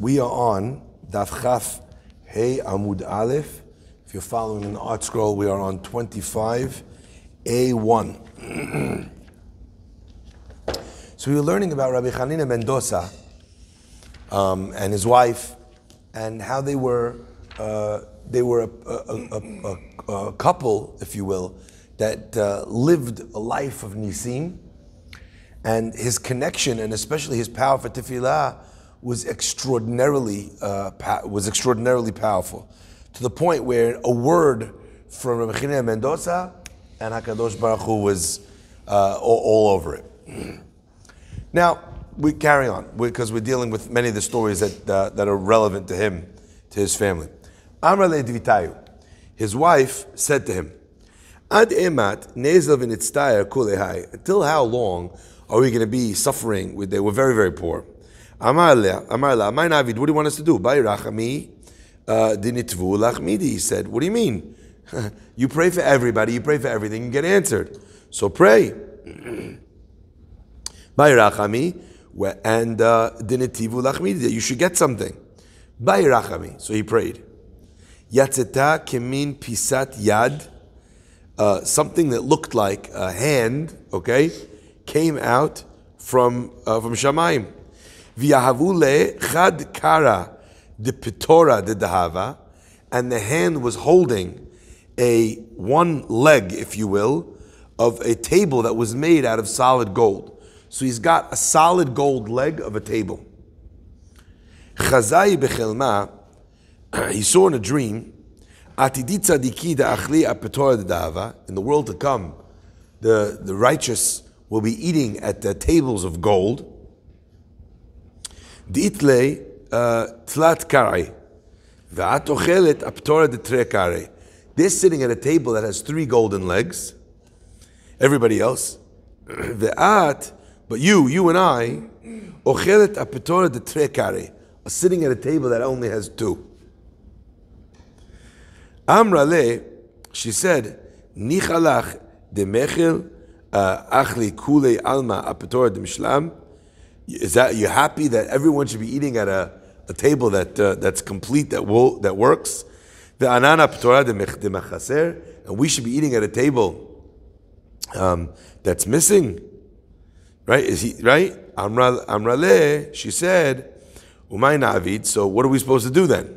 We are on Daf Chaf Hey Amud Aleph. If you're following an ArtScroll, we are on 25 A1. so we were learning about Rabbi Hanina ben Dosa um, and his wife and how they were uh, they were a, a, a, a, couple, if you will, that uh, lived a life of nisim, and his connection and especially his power for tefillah was extraordinarily uh, was extraordinarily powerful, to the point where a word from Rabbi ben Dosa and Hakadosh Baruch Hu was uh, all, all, over it. now we carry on because we're dealing with many of the stories that uh, that are relevant to him, to his family. Amrale Divitayu, his wife said to him, Ad emat nezel v'nitztayer kulehai. Until how long are we going to be suffering? With, they were very, very poor. Amar la, my Navid, what do you want us to do? Bayrachami uh, dinitvu lachmidi. He said, what do you mean? you pray for everybody, you pray for everything, you get answered. So pray. Bayrachami and uh, dinitivu lachmidi. You should get something. Bayrachami. So he prayed. Yatzeta kemin pisat yad. Uh, something that looked like a hand, okay, came out from uh, from Shamayim. V'yahavule chad kara de pitora de dahava, and the hand was holding a one leg, if you will, of a table that was made out of solid gold. So he's got a solid gold leg of a table. Chazai bechelma, he saw in a dream, atidit tzadiki achli apetora dahava, in the world to come, the, the righteous will be eating at the tables of gold. Tlat kare. V'at ochelet aptora de tre kare. They're sitting at a table that has three golden legs. Everybody else. Ve'at, but you, you and I, aptora de tre kare, are sitting at a table that only has two. Amrale, she said, nichalach de mechel achli kule alma apatora de mishlam. Is that you happy that everyone should be eating at a, a table that uh, that's complete that will that works? The anana de and we should be eating at a table um, that's missing. Right? Is he right? Amra she said, Umay Navid, so what are we supposed to do then?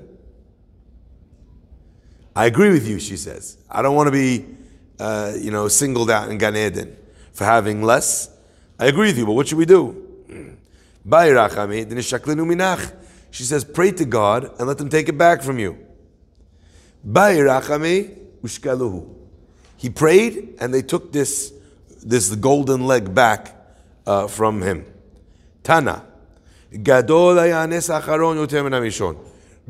I agree with you, she says. I don't want to be uh, you know, singled out in Gan Eden for having less. I agree with you, but what should we do? She says, pray to God and let them take it back from you. He prayed and they took this, this golden leg back uh, from him. Tana.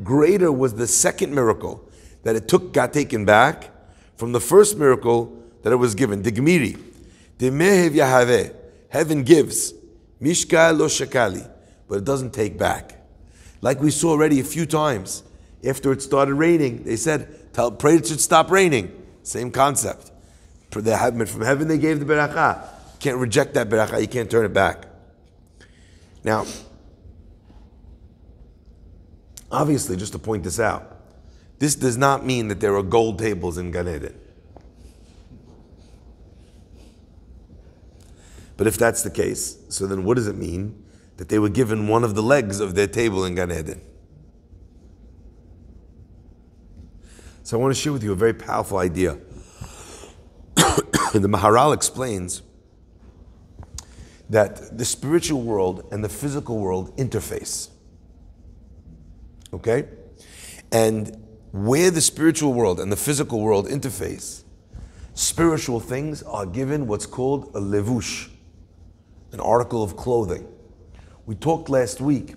Greater was the second miracle that it took got taken back from the first miracle that it was given. Digmiri. Heaven gives. Mishka lo shakali. But it doesn't take back. Like we saw already a few times. After it started raining, they said, Tell, pray it should stop raining. Same concept. From heaven they gave the beracha. You can't reject that beracha. You can't turn it back. Now, obviously, just to point this out, this does not mean that there are gold tables in Gan Eden. But if that's the case, so then what does it mean that they were given one of the legs of their table in Gan Eden? So I want to share with you a very powerful idea. the Maharal explains that the spiritual world and the physical world interface. Okay? And where the spiritual world and the physical world interface, spiritual things are given what's called a levush, an article of clothing. We talked last week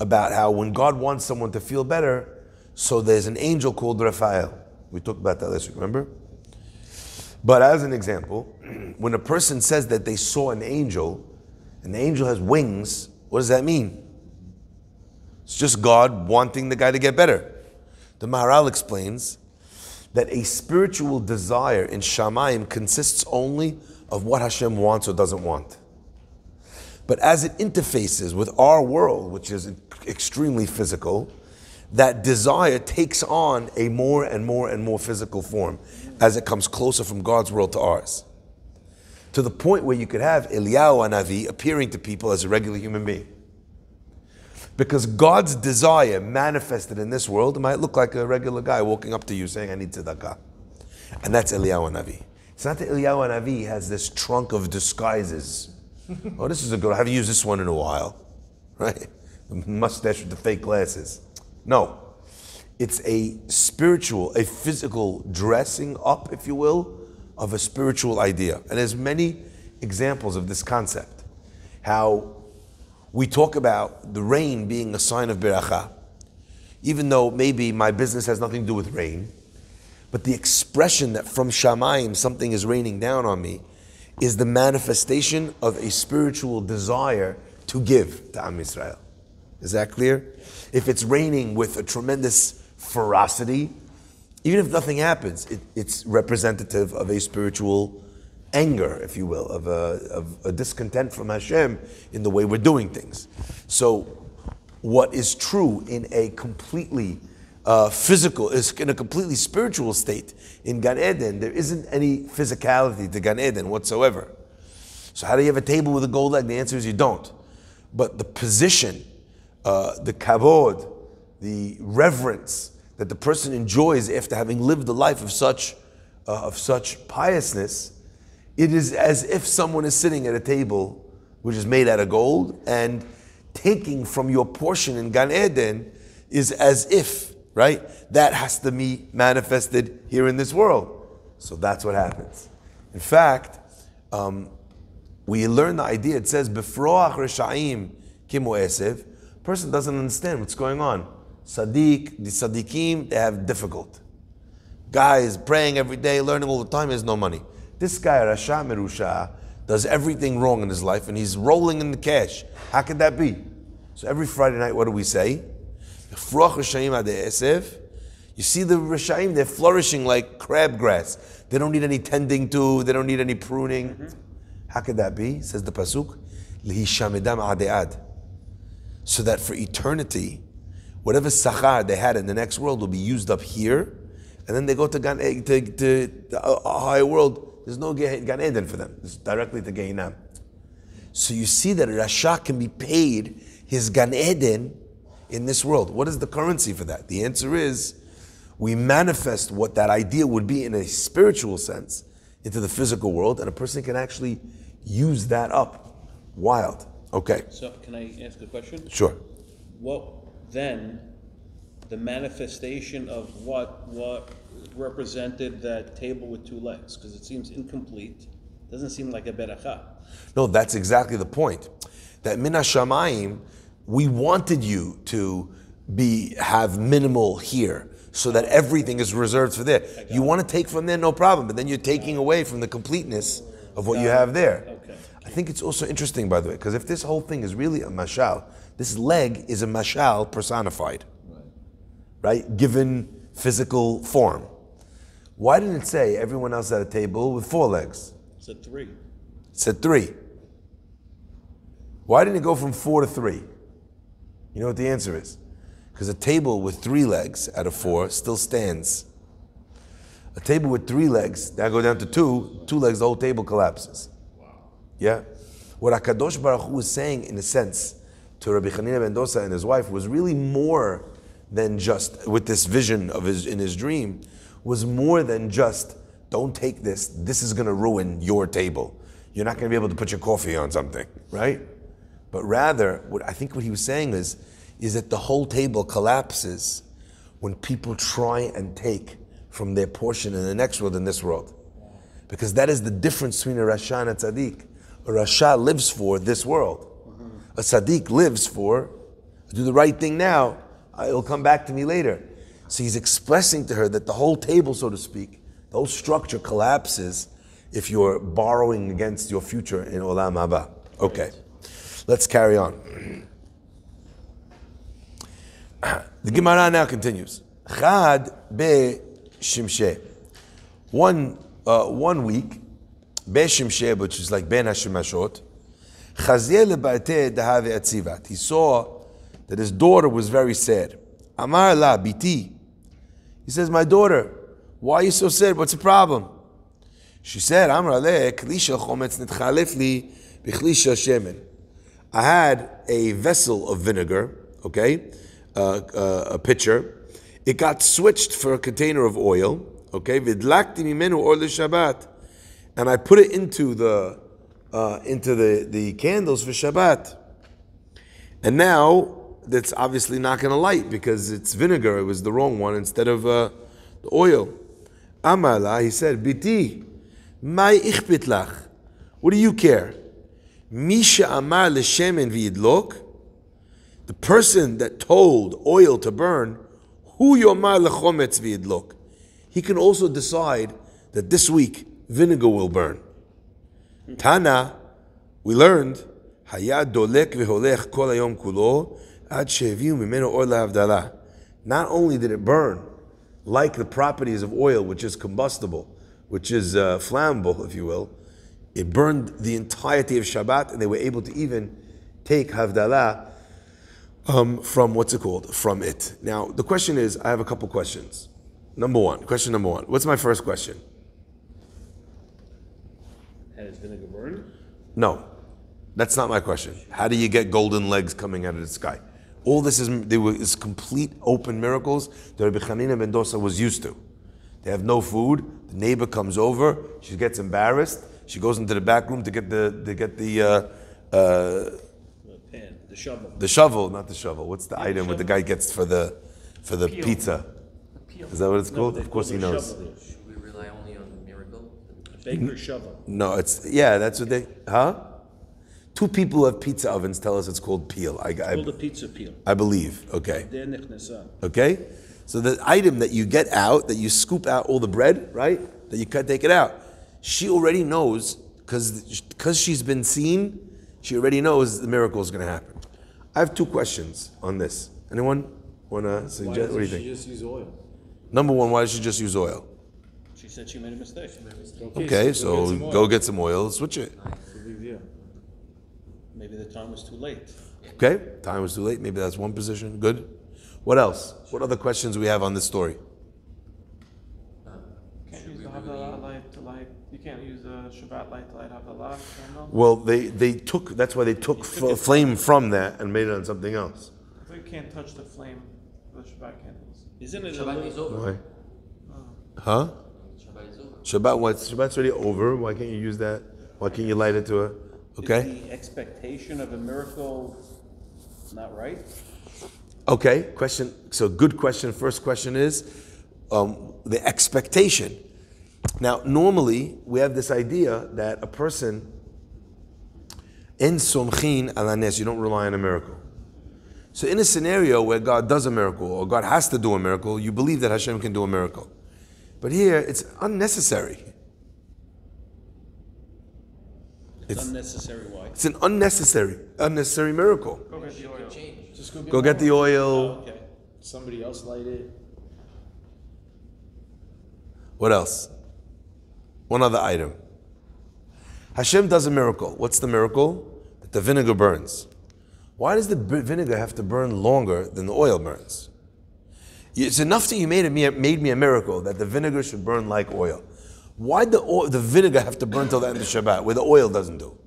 about how when God wants someone to feel better, so there's an angel called Raphael. We talked about that last week, remember? But as an example, when a person says that they saw an angel, an angel has wings, what does that mean? It's just God wanting the guy to get better. The Maharal explains that a spiritual desire in Shamayim consists only of what Hashem wants or doesn't want. But as it interfaces with our world, which is extremely physical, that desire takes on a more and more and more physical form as it comes closer from God's world to ours. To the point where you could have Eliyahu Navi appearing to people as a regular human being. Because God's desire manifested in this world might look like a regular guy walking up to you saying, I need tzedakah. And that's Eliyahu Navi. It's not that Eliyahu Navi has this trunk of disguises. oh, this is a good, I haven't used this one in a while. Right? The mustache with the fake glasses. No. It's a spiritual, a physical dressing up, if you will, of a spiritual idea. And there's many examples of this concept. How we talk about the rain being a sign of beracha, even though maybe my business has nothing to do with rain, but the expression that from Shamayim something is raining down on me is the manifestation of a spiritual desire to give to Am Yisrael. Is that clear? If it's raining with a tremendous ferocity, even if nothing happens, it, it's representative of a spiritual anger, if you will, of a, of a discontent from Hashem in the way we're doing things. So, what is true in a completely uh, physical, is in a completely spiritual state in Gan Eden, there isn't any physicality to Gan Eden whatsoever. So, how do you have a table with a gold leg? The answer is you don't. But the position, uh, the kavod, the reverence that the person enjoys after having lived a life of such, uh, of such piousness, it is as if someone is sitting at a table which is made out of gold and taking from your portion in Gan Eden is as if right? That has to be manifested here in this world. So that's what happens. In fact, um, we learn the idea. It says, "Befroach reshaim kimo esev." Person doesn't understand what's going on. Sadiq, the sadiqim, they have difficult. Guy is praying every day, learning all the time, has no money. This guy, Rasha Merusha, does everything wrong in his life and he's rolling in the cash. How could that be? So every Friday night, what do we say? You see the Rishaim, they're flourishing like crabgrass. They don't need any tending to, they don't need any pruning. Mm-hmm. How could that be? Says the Pasuk. So that for eternity, whatever sachar they had in the next world will be used up here, and then they go to Gan to, to, to a higher world. There's no Gan Eden for them. It's directly to Gehinnom. So you see that Rasha can be paid his Gan Eden in this world. What is the currency for that? The answer is we manifest what that idea would be in a spiritual sense into the physical world, and a person can actually use that up. Wild. Okay. So, can I ask a question? Sure. What then, the manifestation of what what represented that table with two legs? Because it seems incomplete. Doesn't seem like a beracha. No, that's exactly the point. That mina shamayim we wanted you to be have minimal here so that everything is reserved for there. You want to take from there, no problem, but then you're taking away from the completeness of what you have there. Okay. I think it's also interesting, by the way, because if this whole thing is really a mashal, this leg is a mashal personified, right? Given physical form. Why didn't it say everyone else at a table with four legs? It said three. It said three. Why didn't it go from four to three? You know what the answer is? Because a table with three legs out of four still stands. A table with three legs, now go down to two, two legs, the whole table collapses. Wow. Yeah? What Akadosh Baruch Hu was saying, in a sense, to Rabbi Hanina ben Dosa and his wife was really more than just, with this vision of his, in his dream, was more than just, don't take this, this is going to ruin your table. You're not going to be able to put your coffee on something, right? But rather, what I think what he was saying is, is that the whole table collapses when people try and take from their portion in the next world and this world. Because that is the difference between a Rasha and a Tzaddik. A Rasha lives for this world. A Tzaddik lives for, do the right thing now, uh, it'll come back to me later. So he's expressing to her that the whole table, so to speak, the whole structure collapses if you're borrowing against your future in Olam Haba. Okay. Let's carry on. The Gemara now continues. Chad be Shimshe. One, uh, one week, be Shimshe, which is like Ben Hashemashot. Chaziel le'ba'ateh dahave atzivat. He saw that his daughter was very sad. Amar la biti. He says, My daughter, why are you so sad? What's the problem? She said, Amar le klisha chometz nitchalef li bichlisha shemen. I had a vessel of vinegar, okay, uh, uh, a pitcher. It got switched for a container of oil, okay, vidlakti mimenu or Shabbat, and I put it into the uh, into the, the candles for Shabbat. And now that's obviously not going to light because it's vinegar. It was the wrong one instead of uh, the oil. Amala, he said, Biti, my ichbit lach. What do you care? Misha amar l'shemen v'yidlok. The person that told oil to burn, hu yomar lechometz v'yidlok. He can also decide that this week vinegar will burn. Tana, we learned, היה דולק והולך כל היום כולו, עד שהביאו ממנו אור להבדלה. Not only did it burn, like the properties of oil, which is combustible, which is uh, flammable, if you will, it burned the entirety of Shabbat, and they were able to even take Havdalah um, from what's it called? From it. Now, the question is I have a couple questions. Number one, question number one. What's my first question? Has vinegar burned? No, that's not my question. How do you get golden legs coming out of the sky? All this is there was complete open miracles that Rabbi Chanina ben Dosa was used to. They have no food. The neighbor comes over. She gets embarrassed. She goes into the back room to get the to get the uh, uh, The pan, the shovel. the shovel, not the shovel. What's the item what the guy gets for the for the pizza? Is that what it's No, called? they Of course he knows. Should we rely only on the miracle? Baker shovel. No, it's yeah. That's what they huh. Two people who have pizza ovens tell us it's called peel. I, I, Called a pizza peel. I believe. Okay. They're nechnasa. Okay? So the item that you get out, that you scoop out all the bread, right? That you cut, take it out. She already knows, because because she's been seen, she already knows the miracle is going to happen. I have two questions on this. Anyone want to suggest? What do you think? just use oil? Number one, why does she just use oil? She said she made a mistake. Made a mistake. Okay, so go get some oil, switch it. Maybe the time was too late. Okay, time was too late. Maybe that's one position. Good. What else? What other questions we have on this story? Can't use the Havdalah light to light. You can't use the Shabbat light to light Havdalah candle. Well, they, they took, that's why they took f- flame from that and made it on something else. So you can't touch the flame of the Shabbat candles. Isn't it a Shabbat little, is over. Why? Huh? Shabbat is over. Shabbat, what? Shabbat's already over. Why can't you use that? Why can't you light it to a, okay? is the expectation of a miracle not right? Okay, question. So, good question. First question is um, the expectation. Now, normally we have this idea that a person in somchin alanes, you don't rely on a miracle. So, in a scenario where God does a miracle or God has to do a miracle, you believe that Hashem can do a miracle. But here, it's unnecessary. It's It's- unnecessary. Why? It's an unnecessary, unnecessary miracle. Go get the oil. Just go get, Go get the more. oil. Oh, okay. Somebody else light it. What else? One other item. Hashem does a miracle. What's the miracle? That the vinegar burns. Why does the vinegar have to burn longer than the oil burns? It's enough that you made, it me, made me a miracle that the vinegar should burn like oil. Why the oil, the vinegar have to burn till the end of Shabbat, where the oil doesn't do?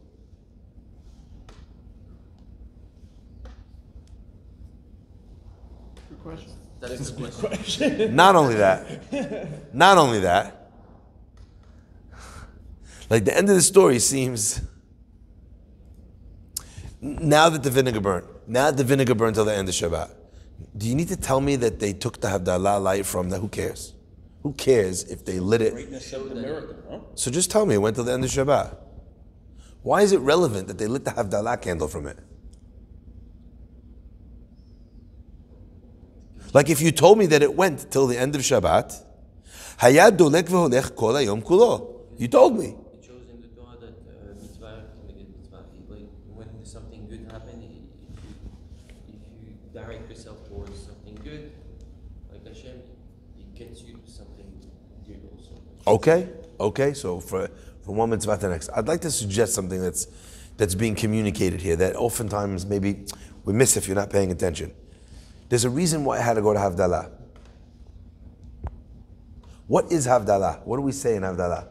Good question. That is a good question. Not only that, not only that, like the end of the story seems now that the vinegar burned, now that the vinegar burned till the end of Shabbat, do you need to tell me that they took the Havdalah light from that? Who cares? Who cares if they lit it? Greatness of the miracle, huh? So just tell me it went till the end of Shabbat. Why is it relevant that they lit the Havdalah candle from it? Like if you told me that it went till the end of Shabbat, Hayad dolek v'holech kol hayom kulo. You told me. It shows in the Torah that uh, mitzvah committed mitzvah. Like when something good happens, if you, if you direct yourself towards something good, like Hashem, it gets you to something good also. Okay, okay. So for from one mitzvah to the next, I'd like to suggest something that's that's being communicated here that oftentimes maybe we miss if you're not paying attention. There's a reason why I had to go to Havdalah. What is Havdalah? What do we say in Havdalah?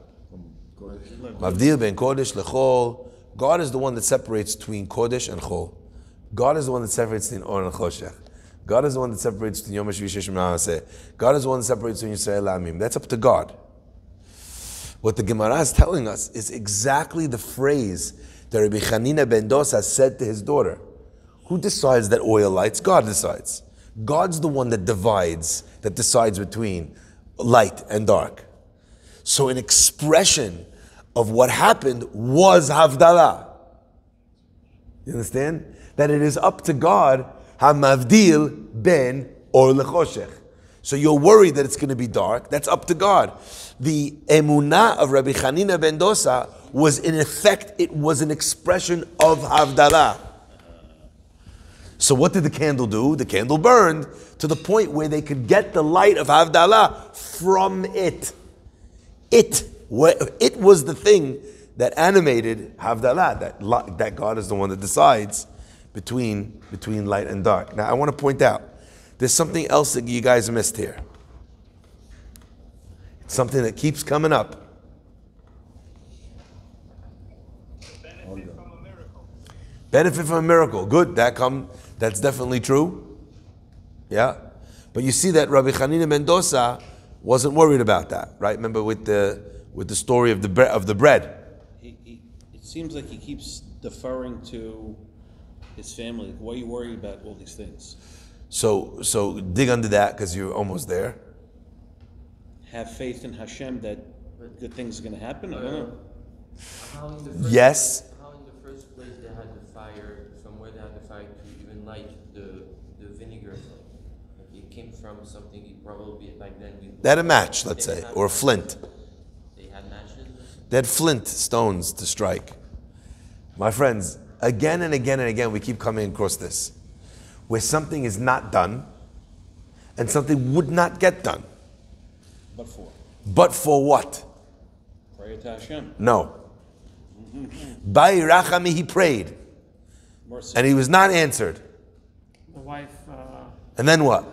Mavdil ben Kodesh lechol. God is the one that separates between Kodesh and Chol. God is the one that separates between Or and Choshech. God is the one that separates between Yom HaShvi Sheshem God is the one that separates between Yisrael and Amim. That's up to God. What the Gemara is telling us is exactly the phrase that Rabbi Chanina ben Dosa said to his daughter. Who decides that oil lights? God decides. God's the one that divides, that decides between light and dark. So an expression of what happened was Havdalah. You understand? That it is up to God, Hamavdil ben or lechoshech. So you're worried that it's going to be dark. That's up to God. The emunah of Rabbi Chanina ben Dosa was in effect, it was an expression of Havdalah. So what did the candle do? The candle burned to the point where they could get the light of Havdalah from it. It, it was the thing that animated Havdalah, that, that God is the one that decides between, between light and dark. Now I want to point out, there's something else that you guys missed here. It's something that keeps coming up. Benefit from a miracle. Benefit from a miracle. Good. That come. That's definitely true. Yeah. But you see that Rabbi Chanina ben Dosa wasn't worried about that, right? Remember with the with the story of the bre- of the bread. He, he, it seems like he keeps deferring to his family. Why are you worried about all these things? So so dig under that because you're almost there. Have faith in Hashem that good things are going to happen. I don't know. How in the first, Yes. How in the first place they had the fire, from where they had the fire to even light the, the vinegar? It came from something you probably back then. You, They had a match, let's say, or a flint. They had matches. They had flint stones to strike. My friends, again and again and again, we keep coming across this. Where something is not done and something would not get done. But for But for what? prayer to Hashem, No. By Rachami, he prayed mercy, and he was not answered. The wife, uh, And then what?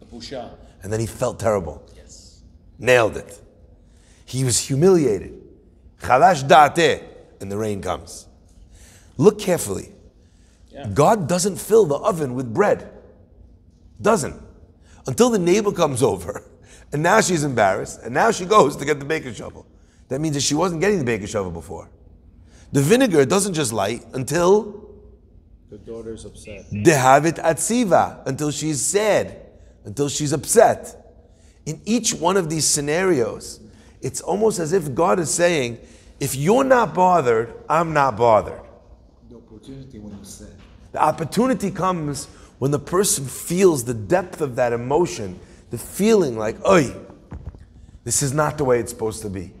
the busha. And then he felt terrible. Yes. Nailed it. He was humiliated. Chalash da'ateh. And the rain comes. Look carefully. Yeah. God doesn't fill the oven with bread. Doesn't. Until the neighbor comes over. And now she's embarrassed. And now she goes to get the baking shovel. That means that she wasn't getting the baking shovel before. The vinegar doesn't just light until The daughter's upset. Dehavit atziva, until she's sad, until she's upset. In each one of these scenarios, it's almost as if God is saying, if you're not bothered, I'm not bothered. The opportunity when you said. The opportunity comes when the person feels the depth of that emotion, the feeling like, oi, this is not the way it's supposed to be.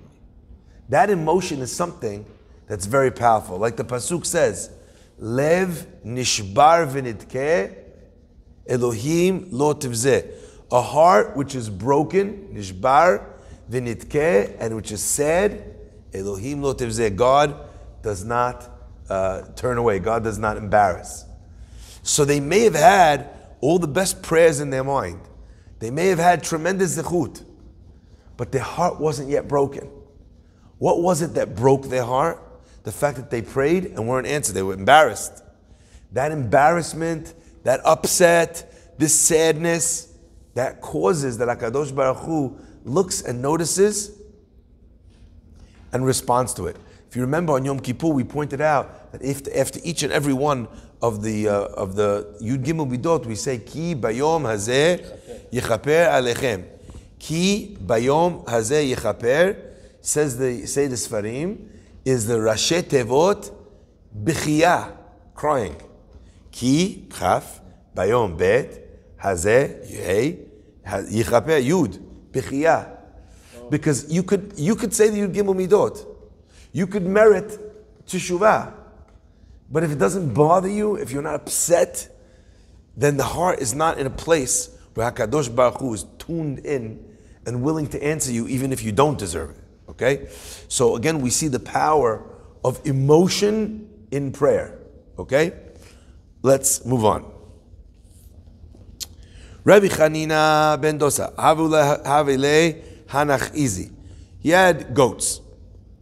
That emotion is something that's very powerful. Like the Pasuk says, Lev nishbar v'nitke Elohim lo. A heart which is broken, nishbar v'nitke, and which is sad, Elohim lo. God does not uh, turn away. God does not embarrass. So they may have had all the best prayers in their mind. They may have had tremendous zechut, but their heart wasn't yet broken. What was it that broke their heart? The fact that they prayed and weren't answered. They were embarrassed. That embarrassment, that upset, this sadness, that causes that Akadosh Baruch Hu looks and notices and responds to it. If you remember on Yom Kippur, we pointed out that if after each and every one of the uh, of the Yud Gimel Midot, we say Ki Bayom Hazeh Yechaper Alechem. Ki Bayom Hazeh Yechaper says the say the Sfarim is the Rashi Tevot Bechiyah crying. Ki Chaf Bayom Bet Hazeh Yeh Yechaper Yud Bechiyah. Because you could you could say the Yud Gimel Midot. You could merit teshuvah. But if it doesn't bother you, if you're not upset, then the heart is not in a place where HaKadosh Baruch Hu is tuned in and willing to answer you even if you don't deserve it. Okay? So again, we see the power of emotion in prayer. Okay? Let's move on. Rabbi Chanina ben Dosa, Havile Hanach Izi. He had goats.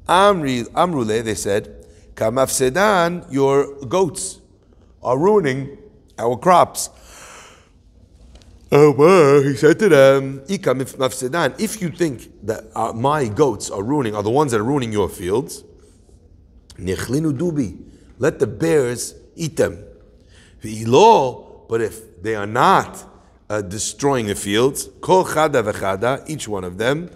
Amrule, they said, Kamafsedan, your goats are ruining our crops. Well, he said to them, "Ika mif- mafsedan, if you think that uh, my goats are ruining, are the ones that are ruining your fields, let the bears eat them. But if they are not uh, destroying the fields, each one of them,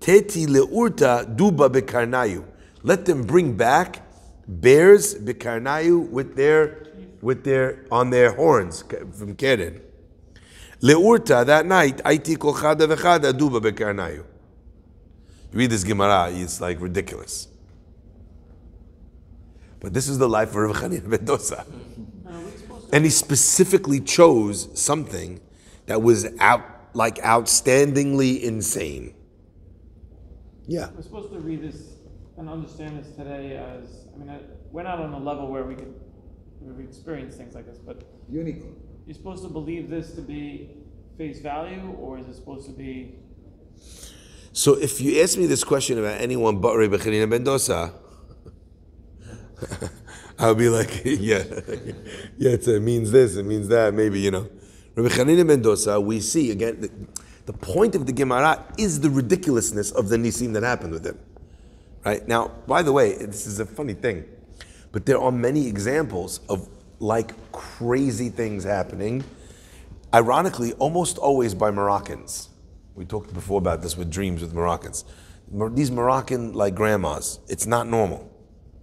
teti leurta duba bekarnayu, let them bring back bears bekarnayu with their, with their, on their horns from Keren. Leurta that night, aiti kol chada v'chada duba bekarnayu. You read this Gemara, it's like ridiculous. But this is the life of Rav Chanina ben. And he specifically chose something that was out like outstandingly insane. Yeah. We're supposed to read this and understand this today as, I mean, I- we're not on a level where we could where we experience things like this, but Unique. you're supposed to believe this to be face value, or is it supposed to be, So if you ask me this question about anyone but Rabbi Chanina ben Dosa, I'll be like, yeah, yeah, it means this, it means that, maybe, you know. Rabbi Chanina ben Dosa, we see, again, the, point of the Gemara is the ridiculousness of the Nisim that happened with him. Right? Now, by the way, this is a funny thing, but there are many examples of like crazy things happening, ironically, almost always by Moroccans. We talked before about this with dreams with Moroccans. These Moroccan like grandmas, it's not normal.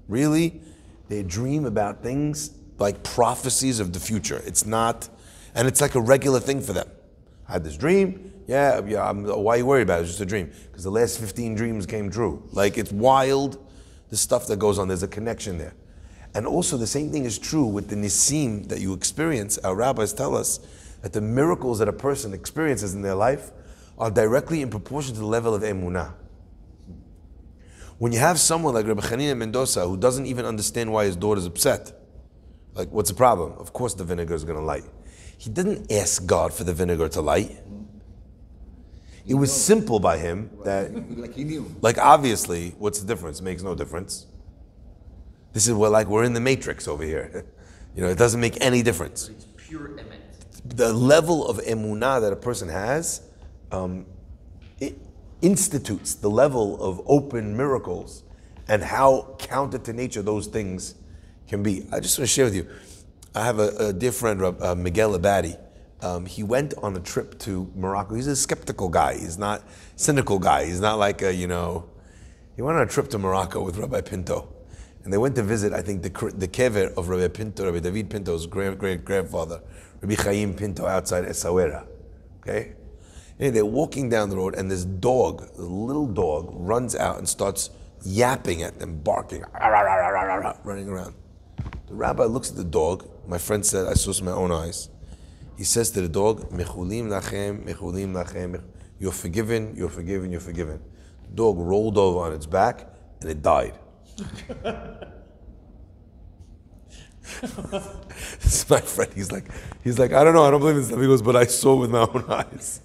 Really, they dream about things like prophecies of the future. It's not, and it's like a regular thing for them. I had this dream. Yeah, yeah. I'm, why are you worried about it? It's just a dream. Because the last 15 dreams came true. Like it's wild, the stuff that goes on. There's a connection there. And also, the same thing is true with the nisim that you experience. Our rabbis tell us that the miracles that a person experiences in their life are directly in proportion to the level of emunah. When you have someone like Rabbi Chanina ben Dosa who doesn't even understand why his daughter's upset, like, what's the problem? Of course, the vinegar is going to light. He didn't ask God for the vinegar to light. It was simple by him that, Like he knew. like, obviously, what's the difference? It Makes no difference. This is what, like, we're in the matrix over here. You know, it doesn't make any difference. It's pure emet. the level of emunah that a person has um, it institutes the level of open miracles and how counter to nature those things can be. I just want to share with you. I have a, a dear friend, uh, Miguel Abadi. Um, he went on a trip to Morocco. He's a skeptical guy. He's not cynical guy. He's not like a you know. He went on a trip to Morocco with Rabbi Pinto, and they went to visit, I think, the, the kever of Rabbi Pinto, Rabbi David Pinto's great great grandfather, Rabbi Chaim Pinto, outside Essaouira. Okay? And they're walking down the road, and this dog, a little dog, runs out and starts yapping at them, barking, running around. The rabbi looks at the dog. My friend said, I saw this with my own eyes. He says to the dog, Mechulim lachem, mechulim lachem. You're forgiven, you're forgiven, you're forgiven. The dog rolled over on its back and it died. this is my friend. He's like, he's like, I don't know, I don't believe in stuff. He goes, but I saw with my own eyes.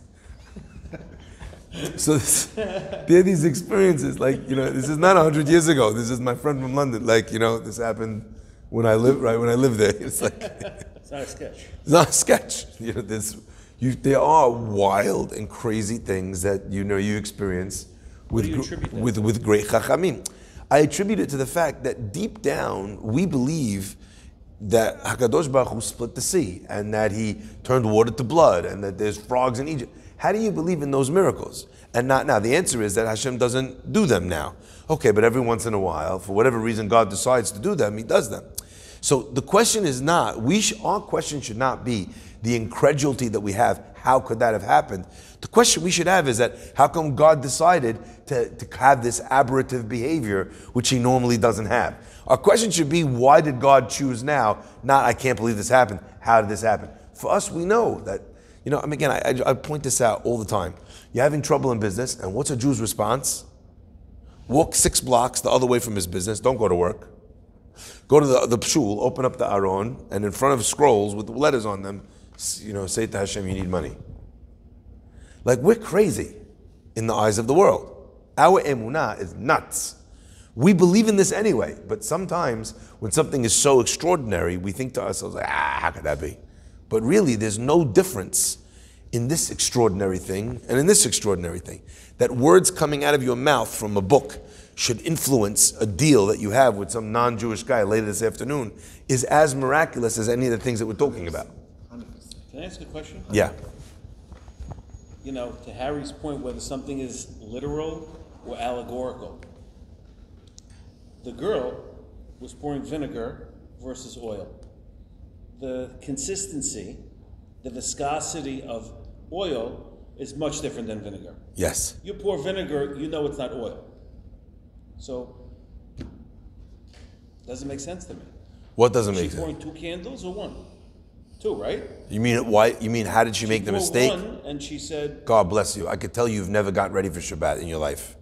so this, there are these experiences, like you know, this is not hundred years ago. This is my friend from London. Like you know, this happened when I lived right when I lived there. It's like It's not a sketch. it's not a sketch. You know, this you there are wild and crazy things that you know you experience with you with with great chachamim. I attribute it to the fact that deep down we believe that Hakadosh Baruch Hu split the sea and that He turned water to blood and that there's frogs in Egypt. How do you believe in those miracles and not now? The answer is that Hashem doesn't do them now. Okay, but every once in a while, for whatever reason, God decides to do them. He does them. So the question is not, we sh- our question should not be the incredulity that we have. How could that have happened? The question we should have is that how come God decided to, to have this aberrative behavior, which he normally doesn't have? Our question should be, why did God choose now? Not, I can't believe this happened. How did this happen? For us, we know that, you know, I mean, again, I, I, I point this out all the time. You're having trouble in business, and what's a Jew's response? Walk six blocks the other way from his business, don't go to work. Go to the, the pshul, open up the aron, and in front of scrolls with letters on them, you know, say to Hashem, you need money. Like we're crazy in the eyes of the world. Our emunah is nuts. We believe in this anyway, but sometimes when something is so extraordinary, we think to ourselves, ah, how could that be? But really, there's no difference in this extraordinary thing and in this extraordinary thing. That words coming out of your mouth from a book should influence a deal that you have with some non Jewish guy later this afternoon is as miraculous as any of the things that we're talking about. Can I ask a question? Yeah. You know, to Harry's point, whether something is literal or allegorical. The girl was pouring vinegar versus oil. The consistency, the viscosity of oil is much different than vinegar. Yes. You pour vinegar, you know it's not oil. So, doesn't make sense to me. What doesn't make sense? pouring two candles or one? Two, right? You mean why? You mean how did she make the mistake? One, and she said, God bless you. I could tell you've never got ready for Shabbat in your life.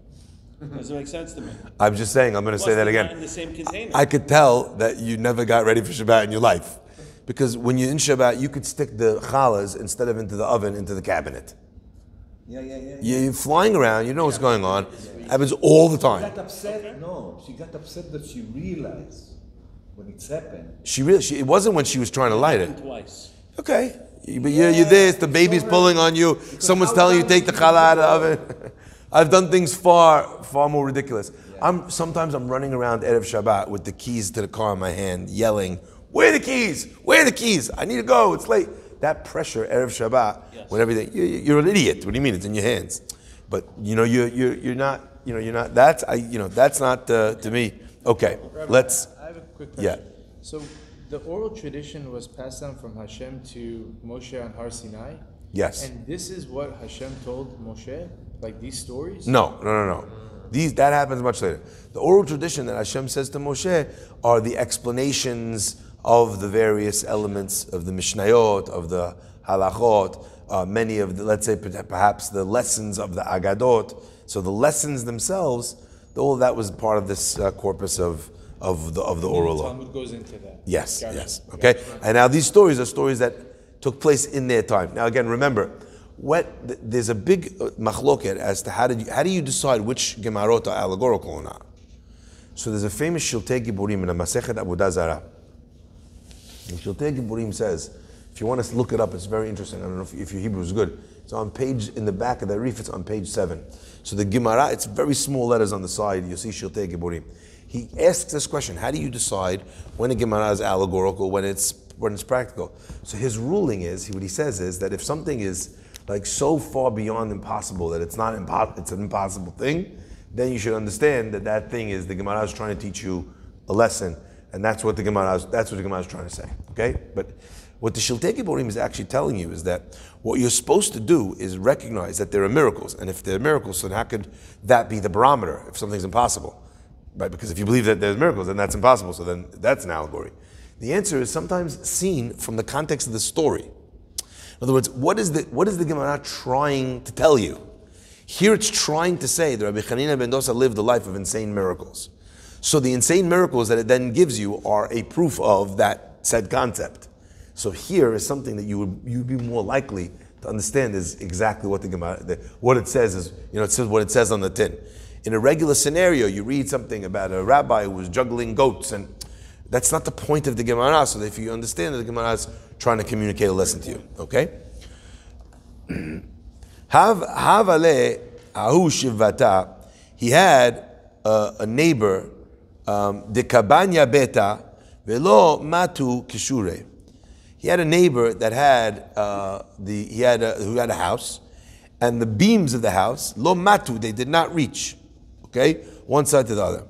doesn't make sense to me. I'm just saying. I'm going to say Plus, that they're not again. in the same container. I could tell that you never got ready for Shabbat in your life. Because when you're in Shabbat, you could stick the challahs instead of into the oven, into the cabinet. Yeah, yeah, yeah. You're flying around, you know what's going on. Happens all the time. She time. got upset. No, she got upset that she realized when it's happened. She really, she, it wasn't when she was trying to light it. Twice. Okay. But you're, you're this, the baby's pulling on you, someone's telling you take the challah out of the oven. I've done things far, far more ridiculous. I'm sometimes I'm running around Erev Shabbat with the keys to the car in my hand, yelling, "Where are the keys? Where are the keys? I need to go. It's late." That pressure, Erev Shabbat, Yes. when everything, you, you- you're an idiot. What do you mean? It's in your hands. But you know, you're you're, you're not. You know, you're not. That's I. You know, that's not uh, to me. Okay, let's. I have a quick Yeah. So the oral tradition was passed down from Hashem to Moshe on Har Sinai. Yes. And this is what Hashem told Moshe, like these stories. No, no, no, no. These that happens much later. The oral tradition that Hashem says to Moshe are the explanations of the various elements of the Mishnayot, of the Halachot, uh, many of the, let's say perhaps the lessons of the Agadot. So the lessons themselves, all of that was part of this uh, corpus of of the of the oral law. Talmud goes into that. Yes, Gotcha. yes. Okay. And now these stories are stories that took place in their time. Now again, remember, what th- there's a big uh, machloket as to how did you, how do you decide which gemarot are allegorical or not. So there's a famous Shiltei Giburim in a Masechet Avodah Zarah. Shiltei Giburim says, if you want to look it up, it's very interesting. I don't know if, if your Hebrew is good. It's on page in the back of the Arif. It's on page seven. So the Gemara, it's very small letters on the side. You'll see Shiltei Giburim. He asks this question: How do you decide when a Gemara is allegorical, when it's when it's practical? So his ruling is, what he says is that if something is like so far beyond impossible that it's not impo- it's an impossible thing, then you should understand that that thing is the Gemara is trying to teach you a lesson, and that's what the Gemara is, that's what the Gemara is trying to say. Okay, but what the Shiltei Giburim is actually telling you is that what you're supposed to do is recognize that there are miracles, and if there are miracles, then how could that be the barometer if something's impossible? Right? Because if you believe that there's miracles, then that's impossible. So then that's an allegory. The answer is sometimes seen from the context of the story. In other words, what is the what is the Gemara trying to tell you? Here it's trying to say that Rabbi Hanina ben Dosa lived a life of insane miracles. So the insane miracles that it then gives you are a proof of that said concept. So here is something that you would you'd be more likely to understand is exactly what the Gemara, what it says is, you know, it says what it says on the tin. In a regular scenario, you read something about a rabbi who was juggling goats, and that's not the point of the Gemara. So if you understand that the Gemara is trying to communicate a lesson to you, okay? Hav Havale Ahu Shivata, he had uh, a neighbor, um, Kabanya Beta, Velo Matu Kishure. He had a neighbor that had uh, the he had a, who had a house, and the beams of the house lo matu they did not reach, okay, one side to the other.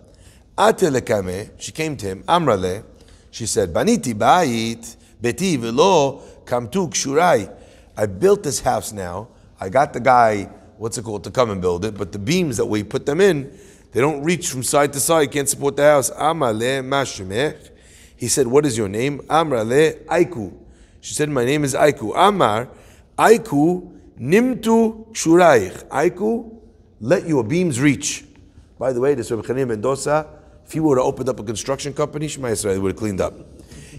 Atelekame, she came to him. Amrale, she said, Baniti ba'it beti velo kamtu kshurai. I built this house now. I got the guy, what's it called, to come and build it, but the beams that we put them in, they don't reach from side to side, can't support the house. Amale mashemech. He said, What is your name? Amrale Aiku. She said, My name is Aiku. Amar Aiku Nimtu Shuraich. Aiku, let your beams reach. By the way, this Rabbi Chanina ben Dosa If he would have opened up a construction company, Shema Yisrael, would have cleaned up.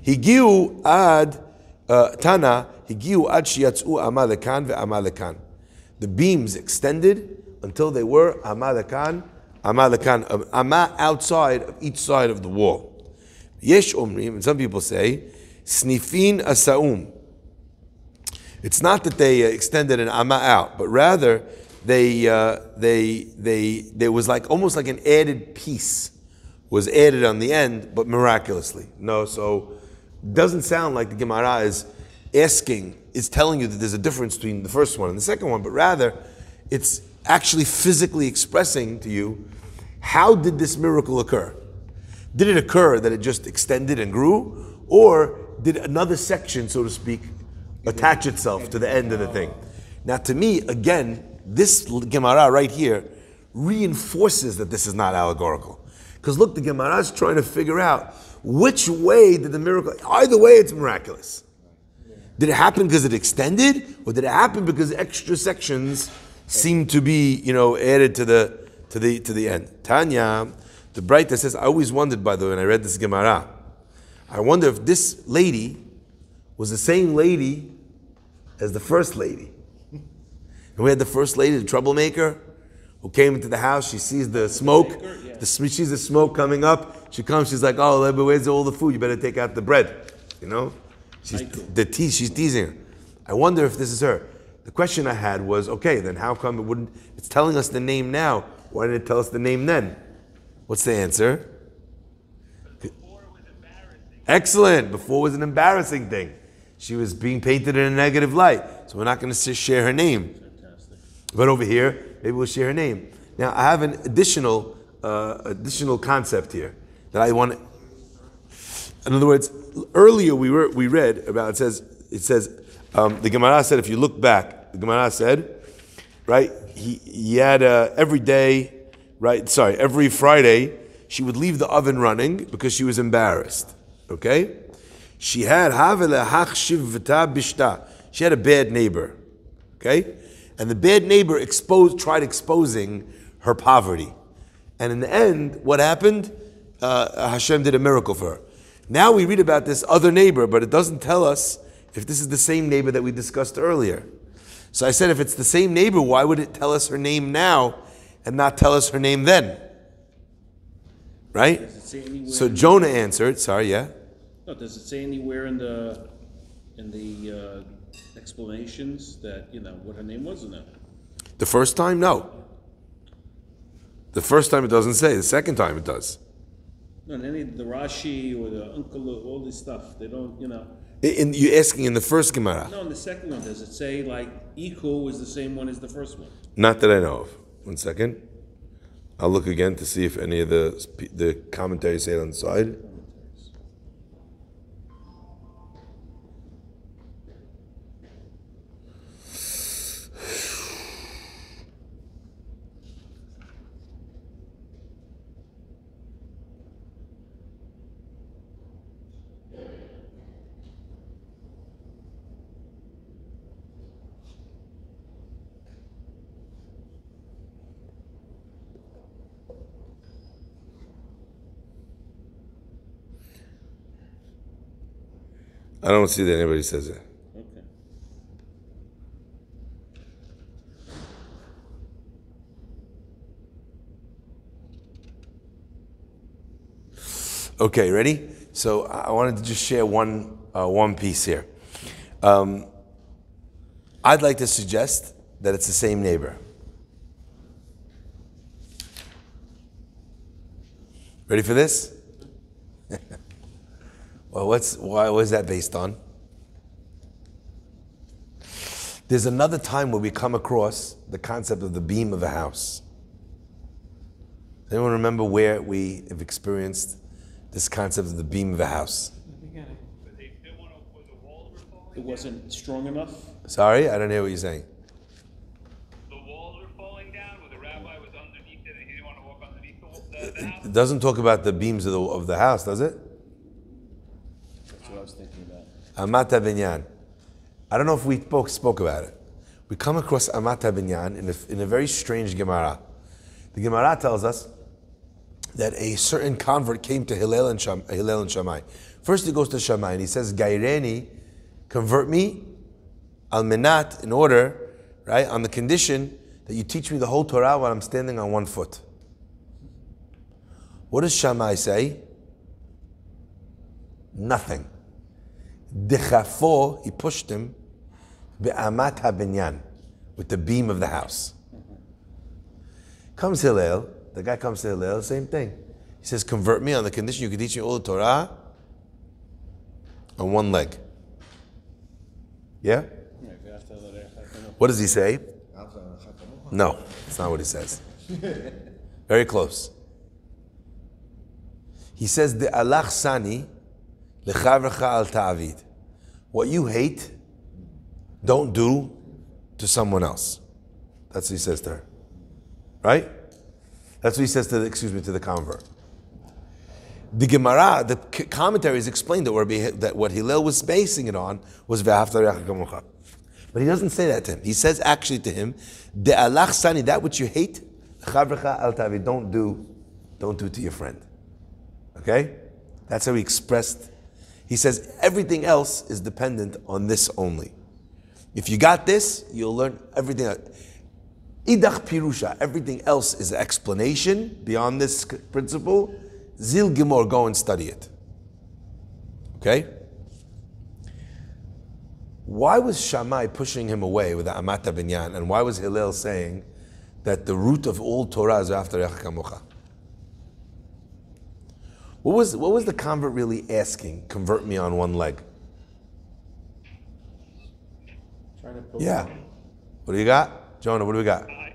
Higiu ad uh, Tana, higiu ad shiatzu ama lekan ve'ama lekan. The beams extended until they were ama lekan, ama lekan, ama outside of each side of the wall. Yesh omrim, and some people say, snifin asaum. It's not that they uh, extended an amma out, but rather they, uh, they, they, there was like almost like an added piece was added on the end, but miraculously. No, so doesn't sound like the Gemara is asking, is telling you that there's a difference between the first one and the second one, but rather it's actually physically expressing to you how did this miracle occur? Did it occur that it just extended and grew, or did another section, so to speak, attach itself to the end of the thing? Now, to me, again, this Gemara right here reinforces that this is not allegorical. Because look, the Gemara is trying to figure out which way did the miracle. Either way, it's miraculous. Did it happen because it extended, or did it happen because extra sections seem to be, you know, added to the to the to the end? Tanya, the Braita says, I always wondered, by the way, when I read this Gemara, I wonder if this lady was the same lady as the first lady. And we had the first lady, the troublemaker, who came into the house. She sees the smoke. The, she sees the smoke coming up. She comes. She's like, "Oh, where's all the food? You better take out the bread." You know, she's the tease. She's teasing her. I wonder if this is her. The question I had was, okay, then how come it wouldn't? It's telling us the name now. Why didn't it tell us the name then? What's the answer? Excellent. Before was an embarrassing thing. She was being painted in a negative light. So we're not going to share her name. But over here, maybe we'll share her name. Now, I have an additional uh, additional concept here that I want. In other words, earlier we were we read about it says it says um, the Gemara said if you look back, the Gemara said, right? He he had uh, every day, right? Sorry, every Friday she would leave the oven running because she was embarrassed. Okay, she had bishta. She had a bad neighbor. Okay, and the bad neighbor exposed tried exposing her poverty. And in the end, what happened? Uh, Hashem did a miracle for her. Now we read about this other neighbor, but it doesn't tell us if this is the same neighbor that we discussed earlier. So I said, if it's the same neighbor, why would it tell us her name now and not tell us her name then? Right? Does it say anywhere? So in- Jonah answered, sorry, yeah? No, does it say anywhere in the, in the uh, explanations that, you know, what her name was or no? The first time, no. The first time it doesn't say, the second time it does. No, in any, the Rashi or the Uncle, all this stuff, they don't, you know. In, you're asking in the first Gemara, No, in the second one, does it say like Iku was the same one as the first one? not that I know of. One second. I'll look again to see if any of the the commentaries say it on the side. I don't see that anybody says it. Okay. Okay, ready? So I wanted to just share one uh, one piece here. Um, I'd like to suggest that it's the same neighbor. Ready for this? well, what's why was that based on? There's another time where we come across the concept of the beam of a house. Anyone remember where we have experienced this concept of the beam of a house? In the beginning. It wasn't strong enough? Sorry, I don't hear what you're saying. the walls were falling down, where the rabbi was underneath it, and he didn't want to walk underneath the, wall- the, the. It doesn't talk about the beams of the, of the house, does it? That's what I was thinking about. Amata binyan. I don't know if we spoke, spoke about it. We come across Amata binyan in a, in a very strange Gemara. The Gemara tells us that a certain convert came to Hillel and, Hillel and Shammai. First he goes to Shammai and he says, Gaireni, convert me, al menat, in order, right, on the condition that you teach me the whole Torah while I'm standing on one foot. What does Shammai say? Nothing. Dechafo, he pushed him, be'amat habinyan, with the beam of the house. Comes Hillel, the guy comes to Hillel, same thing. He says, convert me on the condition you can teach me all the Torah on one leg. Yeah? What does he say? No, it's not what he says. Very close. He says, the alach sani lechavrecha al ta'avid. What you hate, don't do to someone else. That's what he says to her. Right? That's what he says to the, excuse me, to the convert. The Gemara, the commentaries explained that, Rabbi- that what Hillel was basing it on was. But he doesn't say that to him. He says actually to him, De alach sani, that which you hate, chavrecha al tavi, don't do, don't do to your friend. Okay? That's how he expressed. He says everything else is dependent on this only. If you got this, you'll learn everything. Idach pirusha, everything else is explanation beyond this principle. Zil Gimor, go and study it. Okay? Why was Shammai pushing him away with the Amata Binyan? And why was Hillel saying that the root of all Torah is after Kamocha? What was, what was the convert really asking? Convert me on one leg. Trying to Yeah. him. What do you got? Jonah, what do we got? I,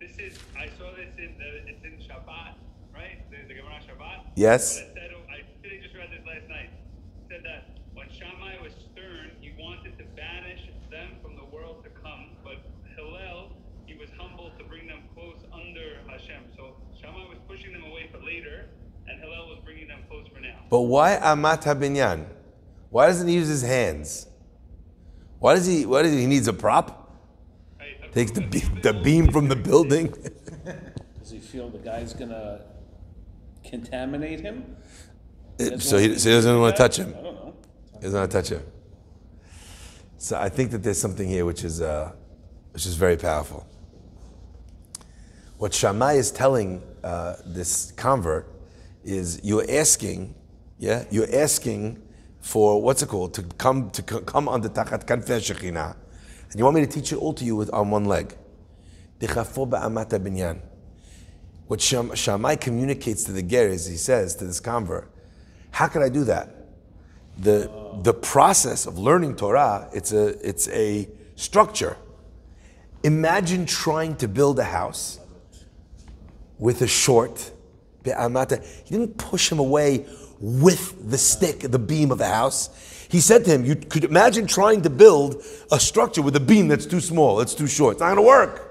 this is, I saw this in, uh, it's in Shabbat, right? The, the Gemara Shabbat. Yes. But it said, I literally just read this last night. It said that when Shammai was stern, he wanted to banish them from the world to come, but Hillel, he was humble to bring them close under Hashem. So Shammai was pushing them away for later, and Hillel was bringing them close for now. But why Amat Habinyan? Why doesn't he use his hands? Why does he? Why does he, he needs a prop? Takes the, be- the beam from the building. Does he feel the guy's gonna contaminate him? so, he, so he doesn't want to touch him. I don't know. He doesn't want to touch him. So I think that there's something here which is, uh, which is very powerful. What Shammai is telling uh, this convert is you're asking, yeah, you're asking for what's it called to come to co- come under tachat kanfei Shekhinah, and you want me to teach it all to you with on one leg. What Sham- Shammai communicates to the ger is he says to this convert, how can I do that? the the process of learning Torah, it's a it's a structure. Imagine trying to build a house with a short. He didn't push him away with the stick, the beam of the house. He said to him, You could imagine trying to build a structure with a beam that's too small, it's too short. It's not work.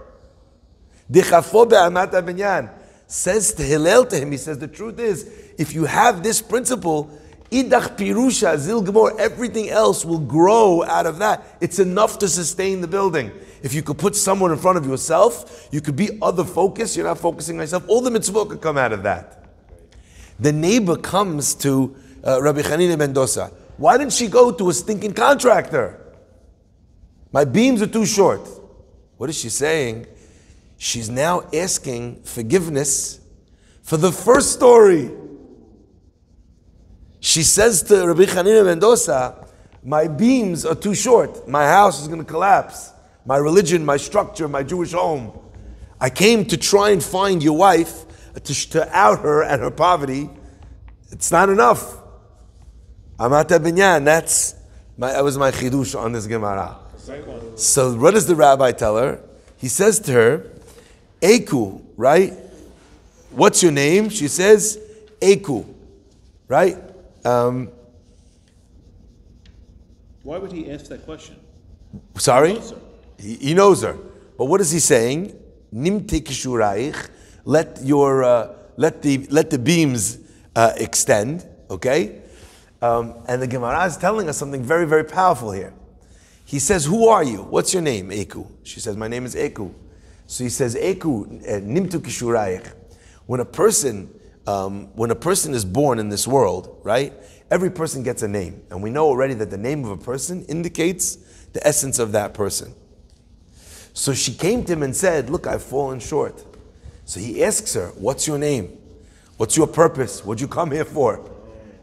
Dichafo be'amata binyan. Says to Hillel to him, he says, the truth is, if you have this principle, idach pirusha zil gemor, everything else will grow out of that. It's enough to sustain the building. If you could put someone in front of yourself, you could be other focused, you're not focusing on yourself, all the mitzvot could come out of that. The neighbor comes to uh, Rabbi Hanina ben Dosa. Why didn't she go to a stinking contractor? My beams are too short. What is she saying? She's now asking forgiveness for the first story. She says to Rabbi Hanina ben Dosa, My beams are too short. My house is going to collapse. My religion, my structure, my Jewish home. I came to try and find your wife to, to out her and her poverty. It's not enough. Amata binyan, that's my, that was my chidush on this Gemara. So what does the rabbi tell her? He says to her, Eku, right? What's your name? She says, Eku, right? Um, Why would he ask that question? sorry? He, he knows her. But what is he saying? Nimte kishuraich, let your, uh, let the, let the beams uh, extend, okay? Um, and the Gemara is telling us something very, very powerful here. He says, Who are you? What's your name? Eku. She says, My name is Eku. So he says, Eku, uh, nimtu kishuraich. When a person um, when a person is born in this world, right? Every person gets a name, and we know already that the name of a person indicates the essence of that person. So she came to him and said, Look, I've fallen short. So he asks her, What's your name? What's your purpose? What'd you come here for?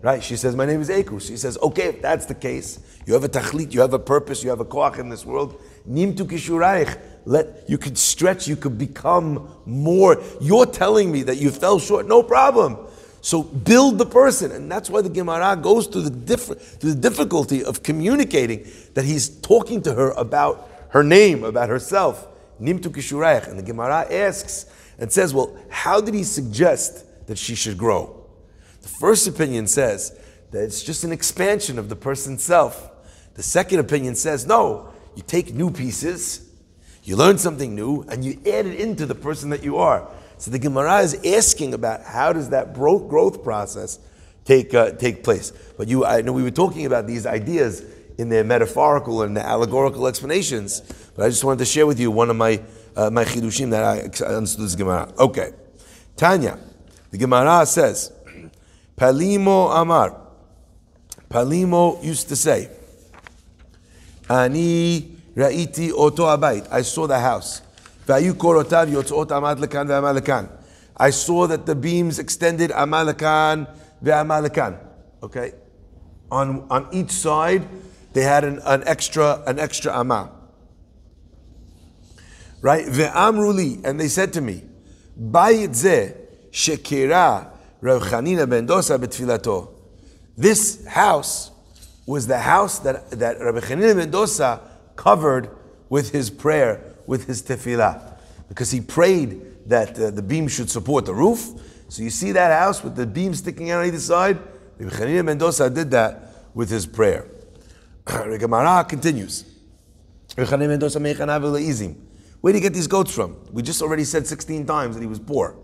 Right? She says, My name is Ekus. He says, Okay, if that's the case, you have a tachlit, you have a purpose, you have a koach in this world. Nim tu kishuraich. Let you could stretch, you could become more. You're telling me that you fell short, no problem. So build the person, and that's why the Gemara goes to the diff- to the difficulty of communicating that he's talking to her about her name, about herself. Nimtu kishuraich. And the Gemara asks and says, well, how did he suggest that she should grow? The first opinion says that it's just an expansion of the person's self. The second opinion says, no, you take new pieces, you learn something new, and you add it into the person that you are. So the Gemara is asking about how does that growth process take, uh, take place. But you, I know we were talking about these ideas in their metaphorical and the allegorical explanations, but I just wanted to share with you one of my, uh, my chidushim that I understood this Gemara. Okay. Tanya, the Gemara says, Palimo Amar. Palimo used to say, Ani ra'iti oto abayit. I saw the house. V'ayu korotav yotzot amad lekan ve'amad lekan. I saw that the beams extended amad lekan ve'amad lekan. Okay? On, on each side, they had an, an extra an extra amah. Right? Ve'amruli, and they said to me, Bayit zeh shekira Rav Chanina ben Dosa betfilato. This house was the house that, that Rabbi Chanina ben Dosa covered with his prayer, with his tefillah. Because he prayed that uh, the beam should support the roof. So you see that house with the beam sticking out on either side? Rabbi Chanina ben Dosa did that with his prayer. Gemara continues. Rabbi Chanina ben Dosa. Where did he get these goats from? We just already said 16 times that he was poor.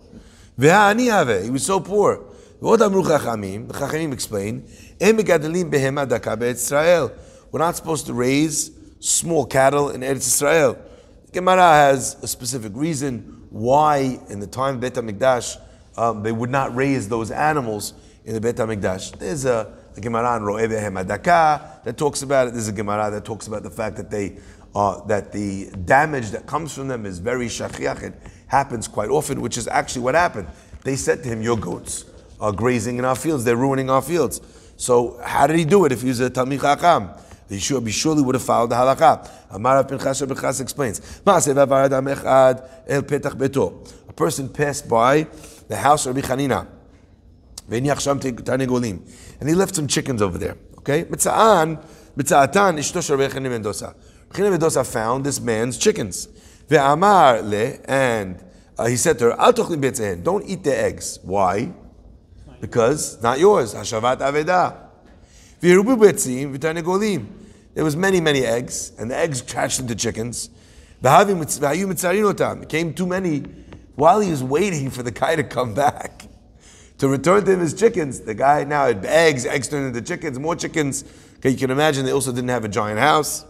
He was so poor. The explain. We're not supposed to raise small cattle in Eretz Israel. The Gemara has a specific reason why in the time of Beit HaMikdash um, they would not raise those animals in the Beit HaMikdash. There's a, a Gemara in Ro'eh Behema Daka that talks about it. There's a Gemara that talks about the fact that they uh, that the damage that comes from them is very shachiach. It happens quite often, which is actually what happened. They said to him, "Your goats are grazing in our fields. They're ruining our fields." So how did he do it if he was a? He should be surely would have followed the halakha. Amar Pinchas Pinchas explains. A person passed by the house of Rabbi Chanina. V'eniach sham tanegolim. And he left some chickens over there. Okay? Mitza'an, mitza'atan ishto shel Rabbi Chanina ben Dosa found this man's chickens. Ve'amar le, and uh, he said to her, don't eat the eggs. Why? Because not yours. Hashavat aveda. There was many, many eggs, and the eggs crashed into chickens. It came too many while he was waiting for the guy to come back to return to him his chickens. The guy now had eggs, eggs turned into chickens, more chickens. Okay, you can imagine they also didn't have a giant house.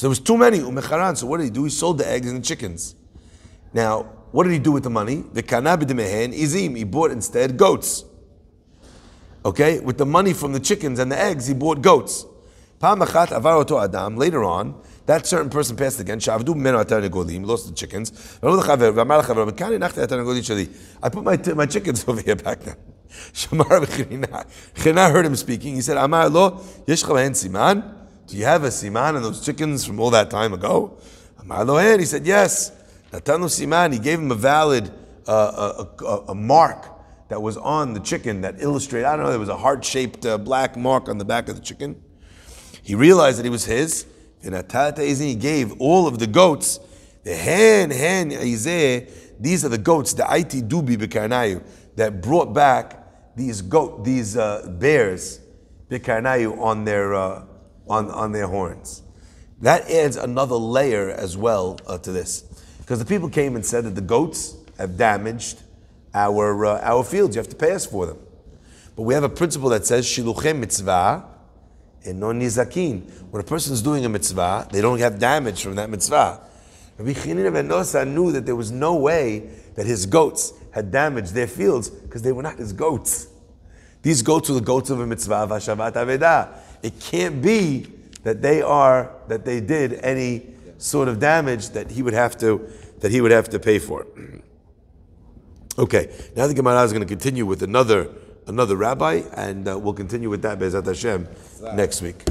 So there was too many. Umecharan. So what did he do? He sold the eggs and the chickens. Now, what did he do with the money? The kanab mehen izim. He bought instead goats. Okay, with the money from the chickens and the eggs, he bought goats. Pam achat avar oto adam. Later on, that certain person passed again. Shavdu meno. Lost the chickens. I put my my chickens over here back then. Shamar b'chinina. Heard him speaking. He said, "Amar lo yesh siman." Do you have a siman in those chickens from all that time ago? Amar. He said, "Yes." Natanu siman. He gave him a valid uh, a, a, a mark that was on the chicken that illustrated. I don't know. There was a heart-shaped uh, black mark on the back of the chicken. He realized that it was his. And he gave all of the goats, the hen, hen, these are the goats, the aiti dubi bekarnayu, that brought back these goat, these uh, bears, bekarnayu, on their, uh, on, on their horns. That adds another layer as well uh, to this. Because the people came and said that the goats have damaged our, uh, our fields. You have to pay us for them. But we have a principle that says, shiluchem mitzvah, and non nizakin. When a person is doing a mitzvah, they don't have damage from that mitzvah. Rabbi Chanina ben Dosa knew that there was no way that his goats had damaged their fields because they were not his goats. These goats were the goats of a mitzvah, vashavat aveda. It can't be that they are that they did any sort of damage that he would have to that he would have to pay for. Okay, now the Gemara is going to continue with another another rabbi, and uh, we'll continue with that Bezat Hashem next week.